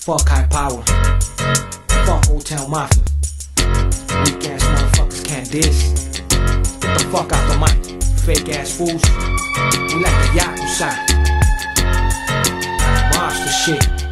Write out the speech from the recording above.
Fuck high power. Fuck Old Town Mafia. Weak ass motherfuckers can't diss. Get the fuck out the mic. Fake ass fools. We like the Yakuza. Monster shit.